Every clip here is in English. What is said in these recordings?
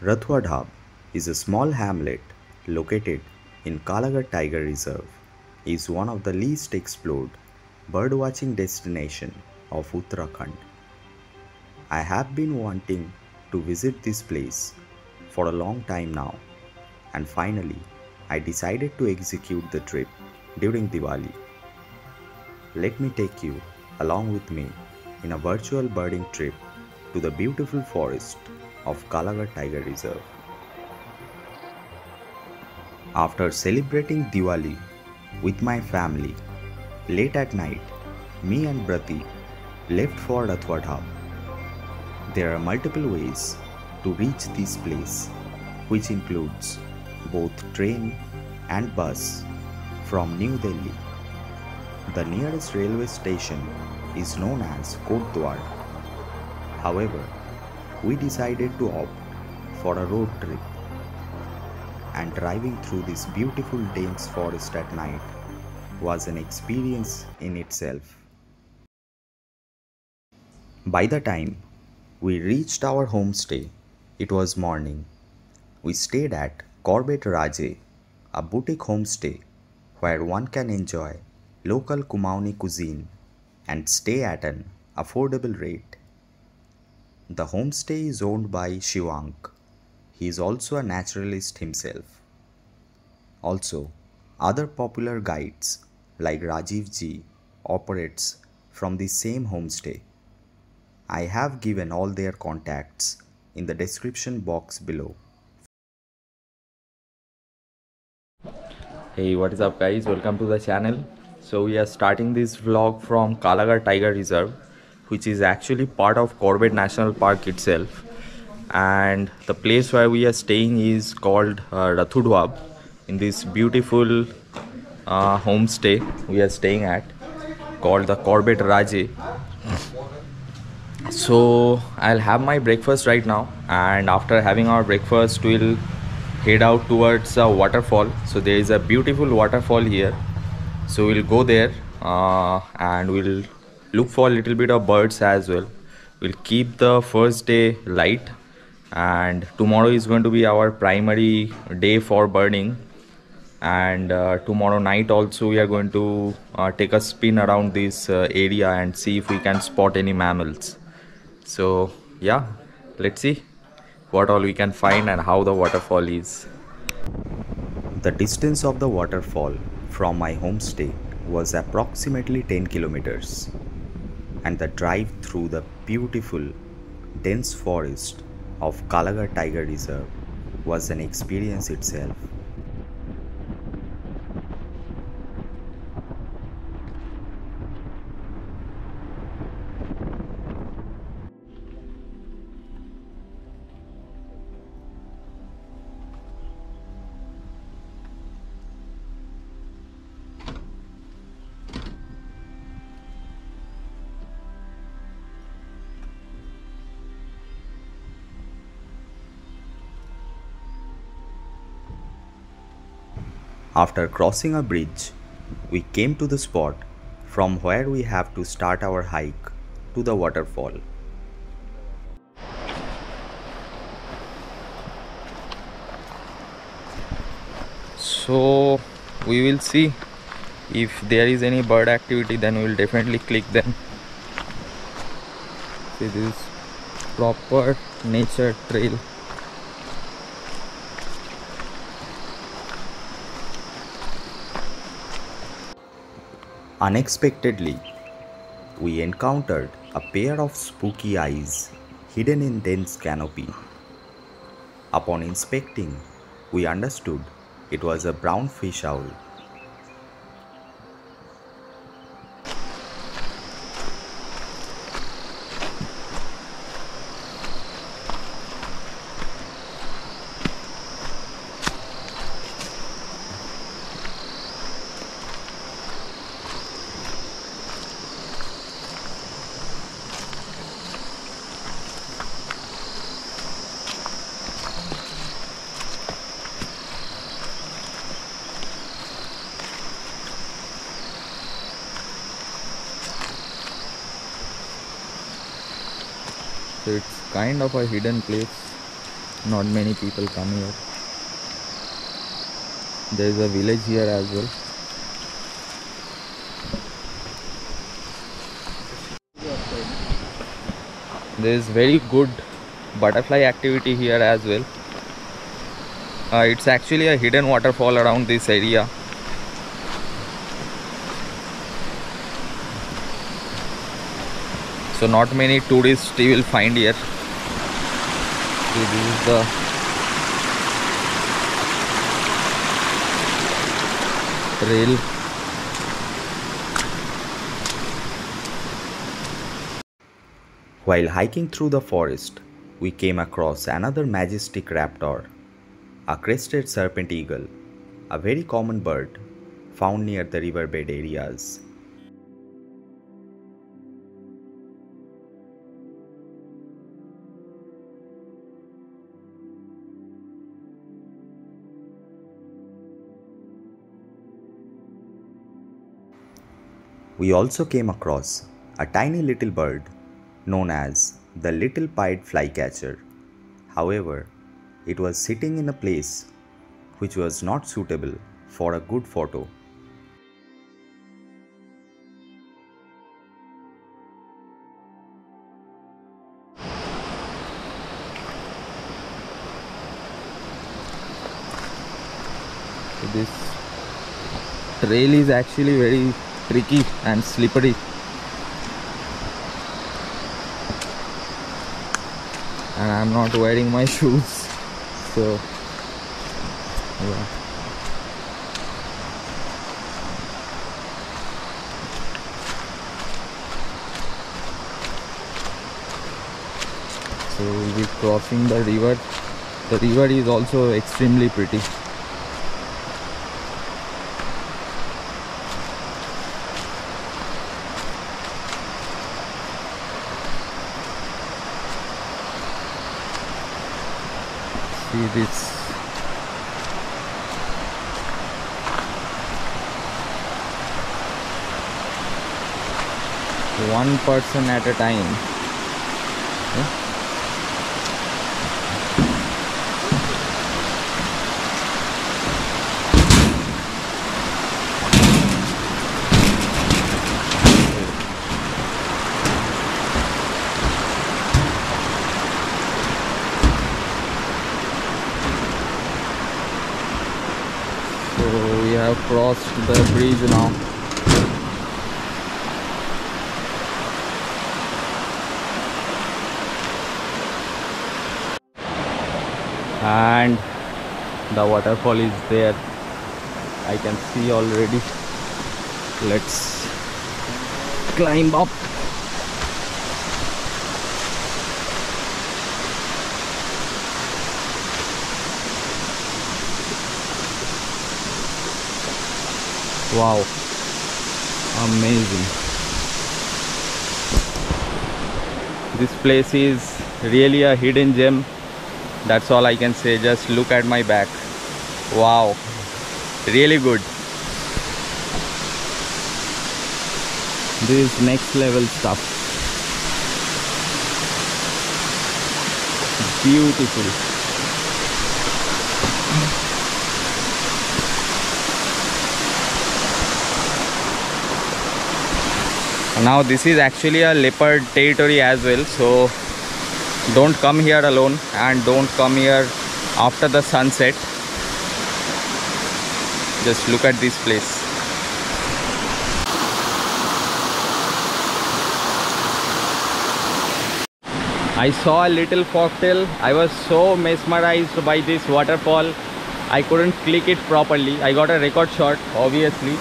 Rathuwadhab is a small hamlet located in Kalagarh Tiger Reserve. It is one of the least explored birdwatching destination of Uttarakhand. I have been wanting to visit this place for a long time now and finally I decided to execute the trip during Diwali. Let me take you along with me in a virtual birding trip to the beautiful forest of Kalagarh Tiger Reserve. After celebrating Diwali with my family, late at night, me and Brati left for Rathuwadhab. There are multiple ways to reach this place, which includes both train and bus from New Delhi. The nearest railway station is known as Kotdwar. However, we decided to opt for a road trip and driving through this beautiful dense forest at night was an experience in itself. By the time we reached our homestay, it was morning. We stayed at Corbett Raje, a boutique homestay where one can enjoy local Kumaoni cuisine and stay at an affordable rate. The homestay is owned by Shivank. He is also a naturalist himself. Also, other popular guides like Rajiv Ji operates from the same homestay. I have given all their contacts in the description box below. Hey what is up guys welcome to the channel so we are starting this vlog from Kalagarh Tiger Reserve which is actually part of Corbett National Park itself. And the place where we are staying is called uh, Rathuwadhab in this beautiful uh, homestay we are staying at called the Corbett Raje. So I'll have my breakfast right now and after having our breakfast we'll head out towards a waterfall. So there is a beautiful waterfall here. So we'll go there uh, and we'll look for a little bit of birds as well. We'll keep the first day light and tomorrow is going to be our primary day for birding and uh, tomorrow night also we are going to uh, take a spin around this uh, area and see if we can spot any mammals. So yeah let's see what all we can find and how the waterfall is. The distance of the waterfall from my homestay was approximately 10 kilometers, and the drive through the beautiful, dense forest of Kalagarh Tiger Reserve was an experience itself. After crossing a bridge, we came to the spot from where we have to start our hike to the waterfall. so we will see. If there is any bird activity then we will definitely click them. See this is proper nature trail Unexpectedly, we encountered a pair of spooky eyes hidden in dense canopy. Upon inspecting, we understood it was a brown fish owl. So it's kind of a hidden place. Not many people come here. There is a village here as well. There is very good butterfly activity here as well. Uh, it's actually a hidden waterfall around this area so not many tourists you will find here so this is the trail While hiking through the forest, we came across another majestic raptor, a crested serpent eagle, a very common bird found near the riverbed areas. We also came across a tiny little bird known as the little pied flycatcher. However, it was sitting in a place which was not suitable for a good photo. This trail is actually very tricky and slippery. And I'm not wearing my shoes so yeah. So we'll be crossing the river. The river is also extremely pretty see this one person at a time. So we have crossed the bridge now. And the waterfall is there. I can see already. Let's climb up. Wow, amazing. This place is really a hidden gem. That's all I can say. Just look at my back. Wow, really good. This is next level stuff. Beautiful. now this is actually a leopard territory as well so don't come here alone and don't come here after the sunset. Just look at this place. I saw a little forktail I was so mesmerized by this waterfall. I couldn't click it properly. I got a record shot obviously.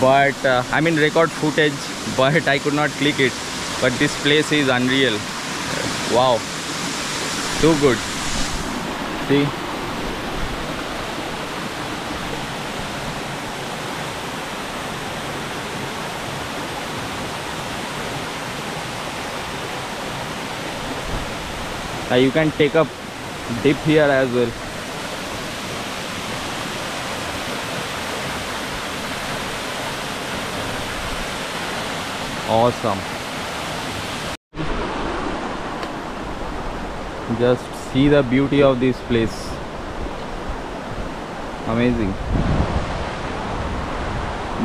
But uh, I mean record footage but I could not click it. But this place is unreal wow. Too good. See? Uh, you can take a dip here as well. Awesome just see the beauty of this place. Amazing.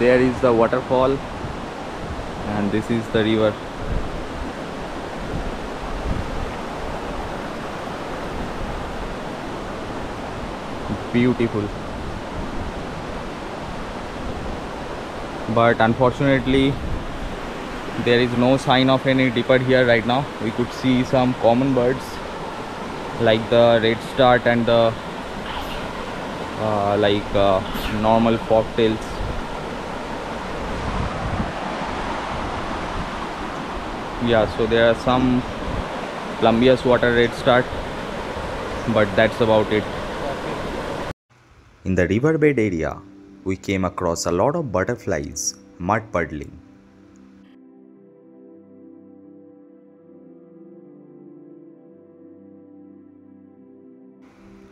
There is the waterfall and this is the river. Beautiful. But unfortunately there is no sign of any dipper here right now. We could see some common birds like the red start and the uh, like uh, normal forktails yeah so there are some plumbeous water red start but that's about it In the riverbed area, we came across a lot of butterflies mud puddling.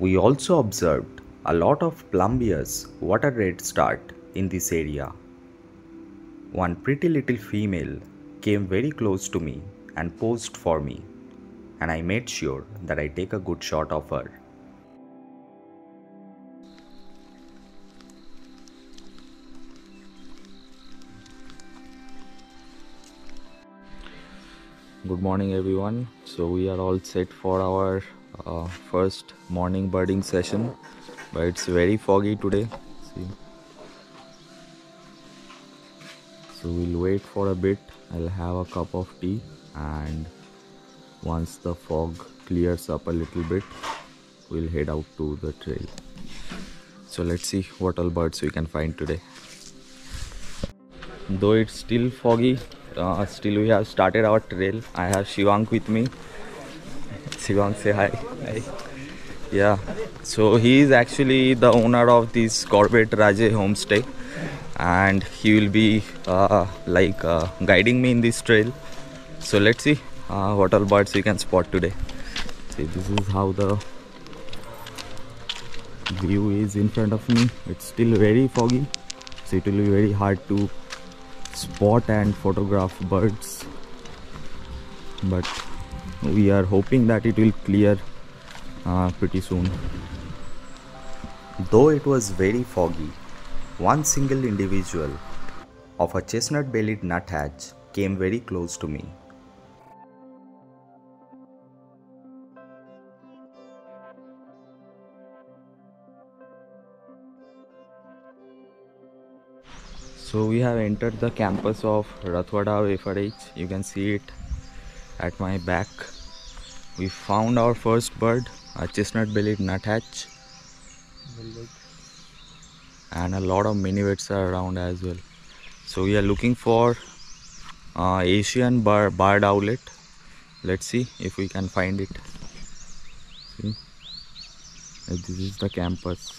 We also observed a lot of plumbeous water red start in this area. One pretty little female came very close to me and posed for me, and I made sure that I take a good shot of her. good morning everyone so we are all set for our uh, first morning birding session but it's very foggy today see. So we'll wait for a bit i'll have a cup of tea and once the fog clears up a little bit we'll head out to the trail. So let's see what all birds we can find today. Though it's still foggy uh, still we have started our trail. I have shivank with me shivank say hi. Hi. Yeah. So he is actually the owner of this corbett raje homestay. And he will be uh, like uh, guiding me in this trail. So let's see uh, what all birds we can spot today. See this is how the view is in front of me. It's still very foggy. So it will be very hard to spot and photograph birds. But we are hoping that it will clear uh, pretty soon. Though it was very foggy, one single individual of a chestnut bellied nuthatch came very close to me. so we have entered the campus of Rathwada FRH you can see it at my back. We found our first bird a chestnut bellied nuthatch. And a lot of minivets are around as well. So we are looking for uh, Asian bar barred owlet. Let's see if we can find it. See? This is the campus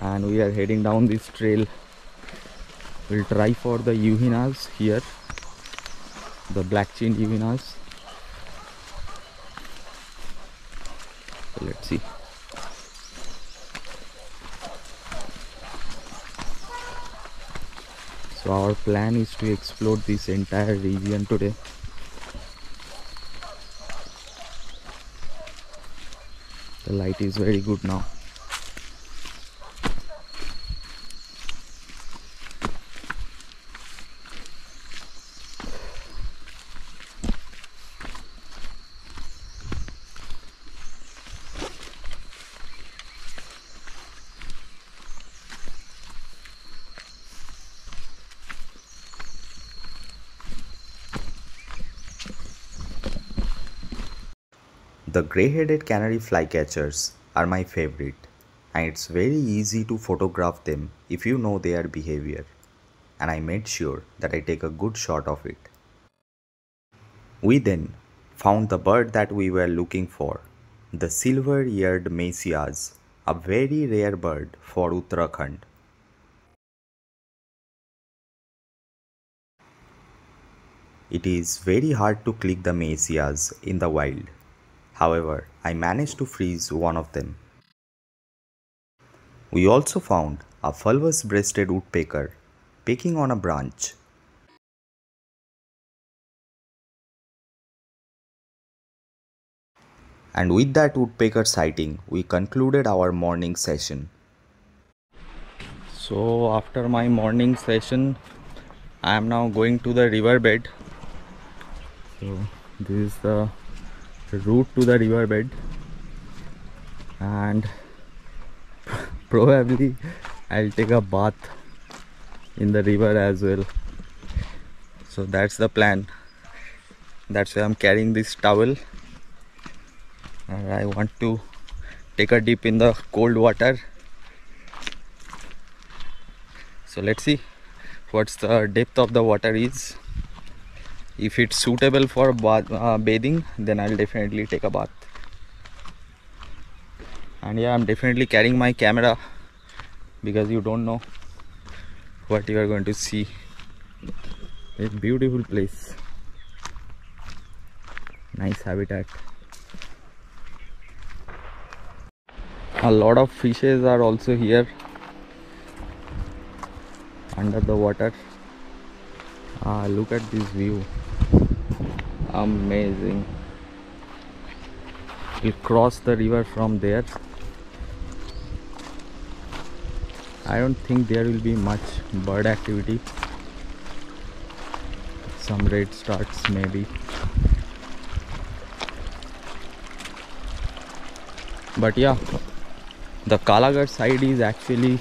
and we are heading down this trail. We'll try for the yuhinas here. The black chinned yuhinas let's see. So our plan is to explore this entire region today. The light is very good now The grey-headed canary flycatchers are my favorite and it's very easy to photograph them if you know their behavior. and I made sure that I take a good shot of it. We then found the bird that we were looking for, the silver-eared mesias, a very rare bird for Uttarakhand. It is very hard to click the mesias in the wild. However, I managed to freeze one of them. We also found a fulvous breasted woodpecker pecking on a branch. And with that woodpecker sighting, we concluded our morning session. So after my morning session, I am now going to the riverbed. So this is the route to the riverbed. And probably I'll take a bath in the river as well. So that's the plan. That's why I'm carrying this towel. And I want to take a dip in the cold water. So let's see what's the depth of the water is if it's suitable for uh, bathing then I'll definitely take a bath. And yeah i'm definitely carrying my camera because you don't know what you are going to see. A beautiful place. Nice habitat. A lot of fishes are also here. Under the water. Ah look at this view amazing. You cross the river from there. I don't think there will be much bird activity. Some red starts maybe. But yeah the Kalagarh side is actually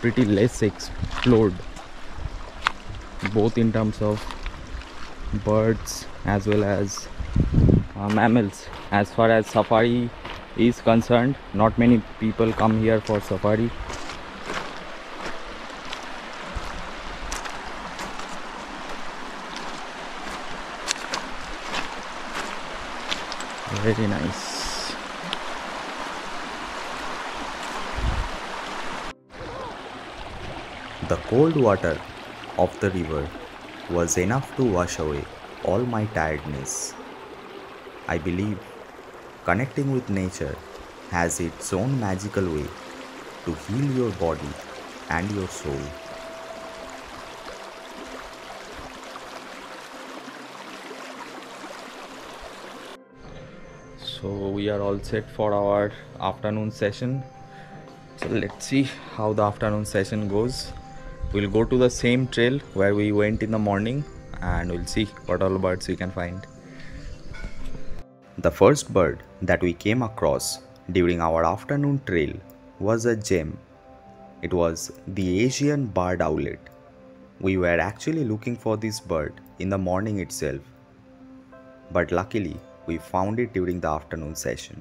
pretty less explored both in terms of birds as well as uh, mammals. As far as safari is concerned not many people come here for safari. Very nice. The cold water of the river was enough to wash away all my tiredness. I believe Connecting with nature has its own magical way to heal your body and your soul. so we are all set for our afternoon session so let's see how the afternoon session goes we'll go to the same trail where we went in the morning and we'll see what all birds we can find the first bird that we came across during our afternoon trail was a gem. It was the Asian barred owlet. We were actually looking for this bird in the morning itself, but luckily we found it during the afternoon session.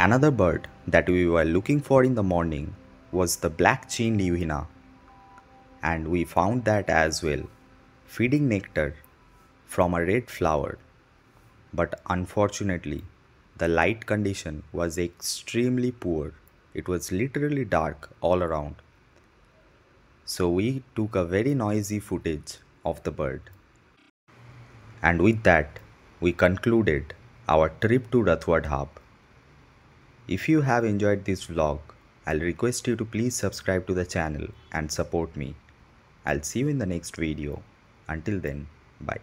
Another bird that we were looking for in the morning was the black-chinned yuhina and we found that as well, feeding nectar from a red flower. But unfortunately, the light condition was extremely poor. It was literally dark all around. So we took a very noisy footage of the bird. And with that, we concluded our trip to Rathuwadhab. If you have enjoyed this vlog, I'll request you to please subscribe to the channel and support me. I'll see you in the next video. Until then, bye.